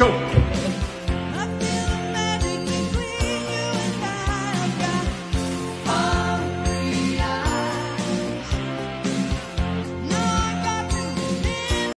Go.